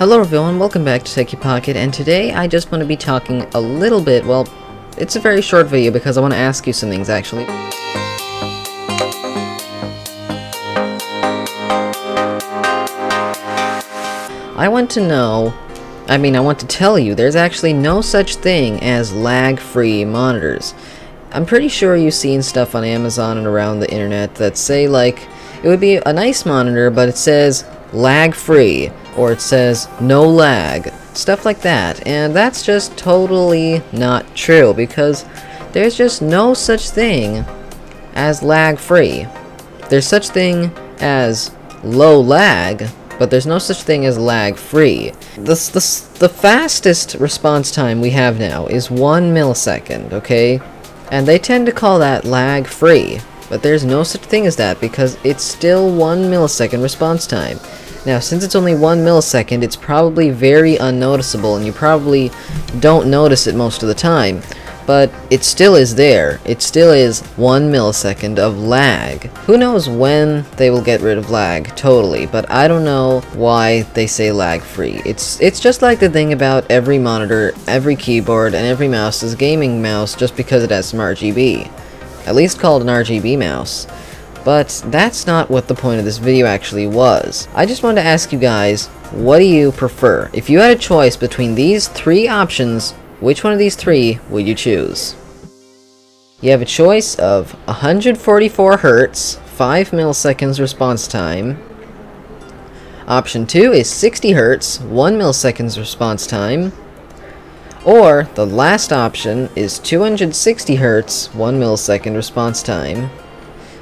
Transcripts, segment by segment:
Hello everyone, welcome back to Techie Pocket, and today I just want to be talking a little bit, well, it's a very short video because I want to ask you some things actually. I want to know, I mean I want to tell you, there's actually no such thing as lag-free monitors. I'm pretty sure you've seen stuff on Amazon and around the internet that say like, it would be a nice monitor but it says lag-free or it says no lag, stuff like that. And that's just totally not true because there's just no such thing as lag-free. There's such thing as low lag, but there's no such thing as lag-free. The, the, the fastest response time we have now is 1 millisecond, okay? And they tend to call that lag-free, but there's no such thing as that because it's still 1 millisecond response time. Now, since it's only one millisecond, it's probably very unnoticeable, and you probably don't notice it most of the time. But it still is there. It still is one millisecond of lag. Who knows when they will get rid of lag totally, but I don't know why they say lag free. It's it's just like the thing about every monitor, every keyboard, and every mouse is gaming mouse just because it has some RGB. At least called an RGB mouse. But that's not what the point of this video actually was. I just wanted to ask you guys, what do you prefer? If you had a choice between these three options, which one of these three would you choose? You have a choice of 144 Hz, 5 milliseconds response time. Option 2 is 60 Hz, 1 milliseconds response time. Or, the last option is 260 Hz, 1 millisecond response time.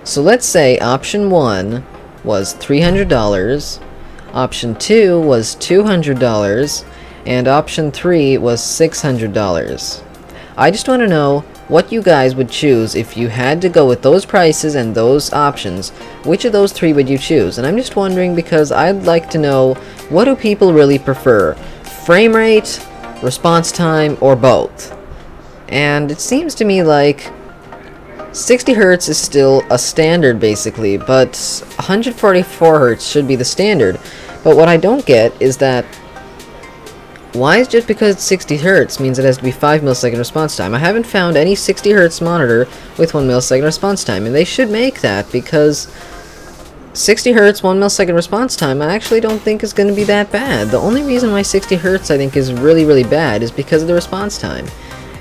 So let's say option 1 was $300, option 2 was $200, and option 3 was $600. I just want to know what you guys would choose if you had to go with those prices and those options. Which of those three would you choose? And I'm just wondering because I'd like to know what do people really prefer? Frame rate, response time, or both? And it seems to me like 60 Hz is still a standard basically, but 144 Hz should be the standard. But what I don't get is that why is just because it's 60 Hz means it has to be 5 millisecond response time? I haven't found any 60 Hz monitor with 1 millisecond response time, and they should make that because 60 Hz 1 millisecond response time I actually don't think is going to be that bad. The only reason why 60 Hz I think is really really bad is because of the response time.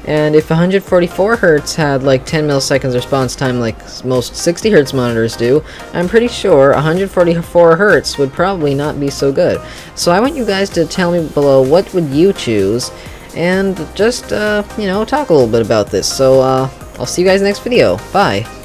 And if 144 Hz had like 10 milliseconds response time like most 60 Hz monitors do, I'm pretty sure 144 Hz would probably not be so good. So I want you guys to tell me below what would you choose, and just, uh, you know, talk a little bit about this. So, uh, I'll see you guys next video. Bye!